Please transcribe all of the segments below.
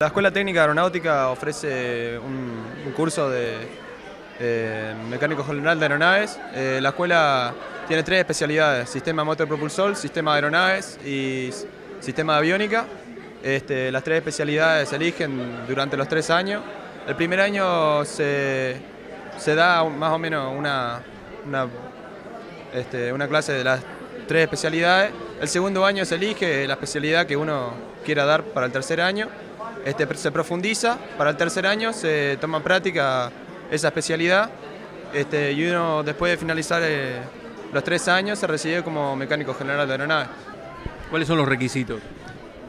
La Escuela Técnica Aeronáutica ofrece un, curso de mecánico general de aeronaves. Eh, la escuela tiene tres especialidades, sistema motor propulsor, sistema de aeronaves y sistema de aviónica. Este, las tres especialidades se eligen durante los tres años. El primer año se, da más o menos una, este, una clase de las tres especialidades. El segundo año se elige la especialidad que uno quiera dar para el tercer año. Este, se profundiza, para el tercer año se toma en práctica esa especialidad este, y uno después de finalizar eh, los tres años se recibe como mecánico general de aeronaves. ¿Cuáles son los requisitos?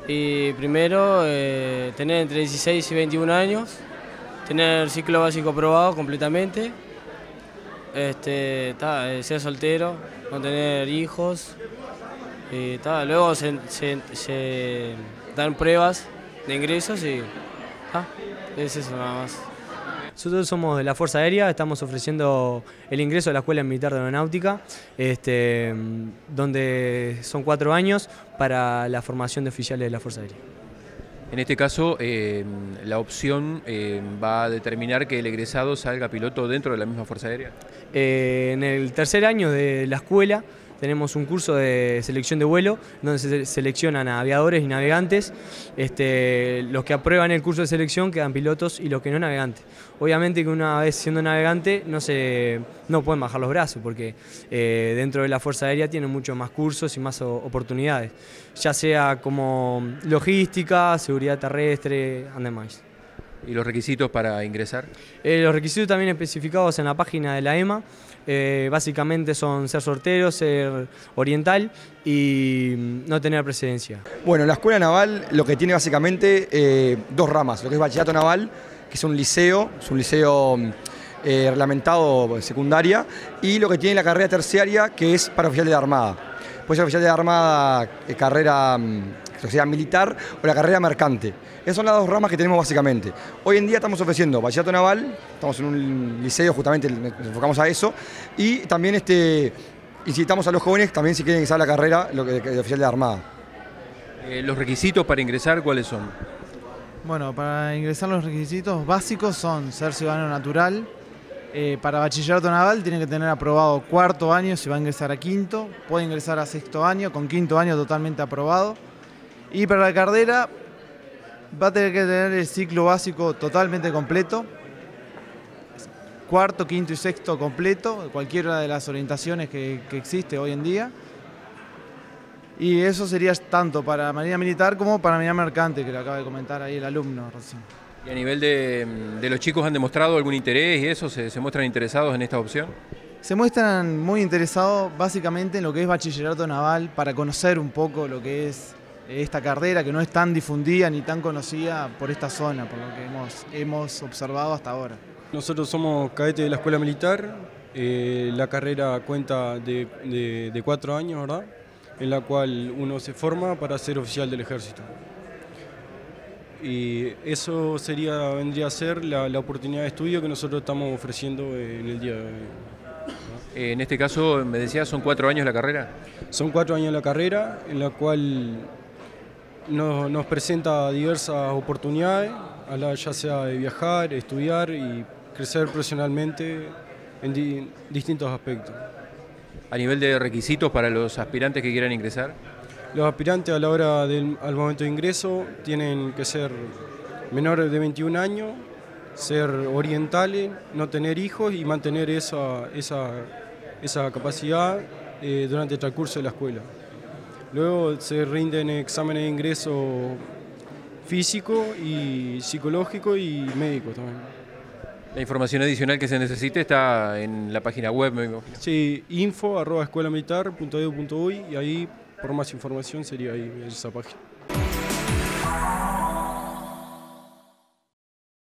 Y primero, eh, tener entre 16 y 21 años, tener ciclo básico aprobado completamente, este, eh, ser soltero, no tener hijos, y, luego se dan pruebas de ingresos y ah, es eso nada más. Nosotros somos de la Fuerza Aérea, estamos ofreciendo el ingreso a la Escuela Militar de Aeronáutica, este, donde son cuatro años para la formación de oficiales de la Fuerza Aérea. En este caso, eh, la opción eh, va a determinar que el egresado salga piloto dentro de la misma Fuerza Aérea. Eh, en el tercer año de la escuela tenemos un curso de selección de vuelo donde se seleccionan a aviadores y navegantes. Este, los que aprueban el curso de selección quedan pilotos y los que no navegantes. Obviamente que una vez siendo navegante no, se, no pueden bajar los brazos porque eh, dentro de la Fuerza Aérea tienen muchos más cursos y más oportunidades, ya sea como logística, seguridad terrestre, andemás. ¿Y los requisitos para ingresar? Eh, los requisitos también especificados en la página de la EMA. Eh, básicamente son ser sortero, ser oriental y no tener precedencia. Bueno, la Escuela Naval lo que tiene básicamente eh, dos ramas, lo que es bachillerato naval, que es un liceo, es un liceo reglamentado secundaria, y lo que tiene la carrera terciaria, que es para oficial de Armada. Puede ser oficial de Armada, carrera mm, sociedad militar o la carrera mercante. Esas son las dos ramas que tenemos básicamente. Hoy en día estamos ofreciendo bachillerato naval, estamos en un liceo, justamente nos enfocamos a eso, y también este, incitamos a los jóvenes también si quieren ingresar a la carrera lo que, de oficial de Armada. Eh, ¿Los requisitos para ingresar cuáles son? Bueno, para ingresar los requisitos básicos son ser ciudadano natural, eh, para bachillerato naval tiene que tener aprobado cuarto año si va a ingresar a quinto, puede ingresar a sexto año, con quinto año totalmente aprobado. Y para la carrera va a tener que tener el ciclo básico totalmente completo, cuarto, quinto y sexto completo, cualquiera de las orientaciones que, existe hoy en día. Y eso sería tanto para Marina Militar como para Marina Mercante, que lo acaba de comentar ahí el alumno recién. ¿Y a nivel de, los chicos han demostrado algún interés y eso? ¿Se, ¿Se, muestran interesados en esta opción? Se muestran muy interesados básicamente en lo que es bachillerato naval, para conocer un poco lo que es esta carrera que no es tan difundida ni tan conocida por esta zona, por lo que hemos, hemos observado hasta ahora. Nosotros somos cadetes de la Escuela Militar, eh, la carrera cuenta de, cuatro años, ¿verdad? En la cual uno se forma para ser oficial del ejército. Y eso sería, vendría a ser la, la oportunidad de estudio que nosotros estamos ofreciendo en el día de hoy. En este caso, me decías, ¿son cuatro años la carrera? Son cuatro años la carrera, en la cual nos, presenta diversas oportunidades, ya sea de viajar, estudiar y crecer profesionalmente en distintos aspectos. ¿A nivel de requisitos para los aspirantes que quieran ingresar? Los aspirantes a la hora del al momento de ingreso tienen que ser menores de 21 años, ser orientales, no tener hijos y mantener esa, esa, capacidad eh, durante el transcurso de la escuela. Luego se rinden exámenes de ingreso físico y psicológico y médico también. La información adicional que se necesite está en la página web, me imagino. Sí, info arroba y ahí por más información sería ahí esa página.